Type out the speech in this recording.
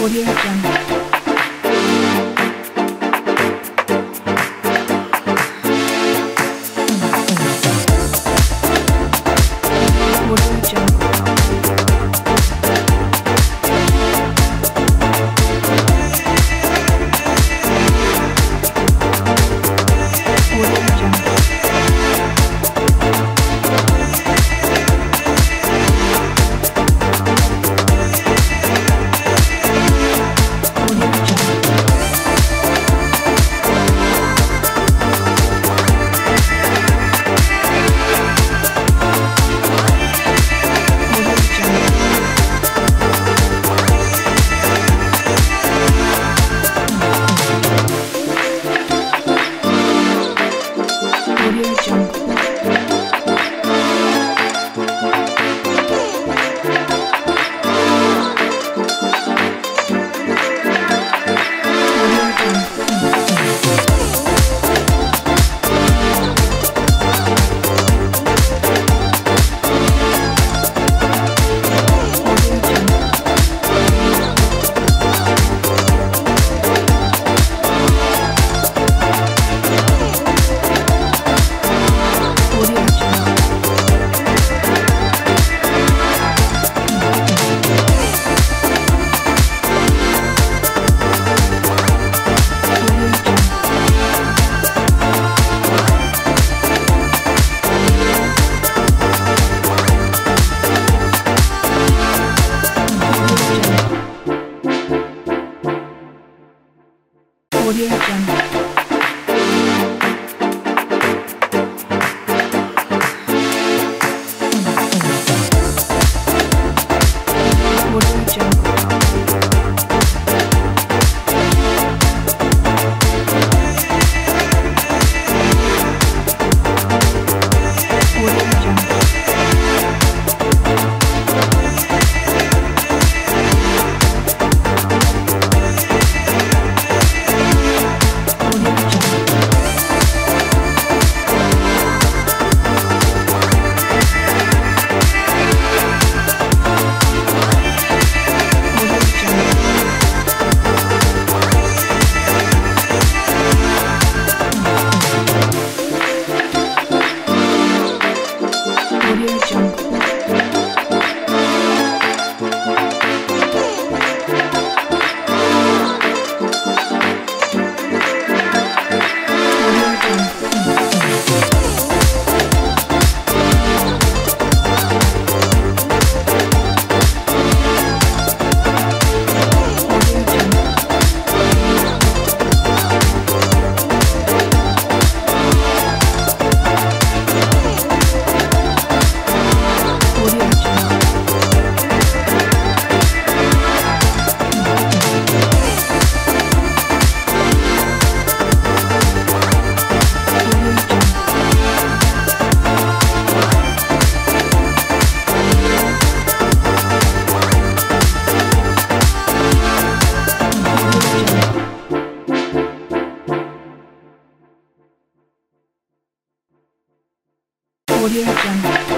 Audio Jungle. オディオジャン Radio Jungle. Audio Jungle.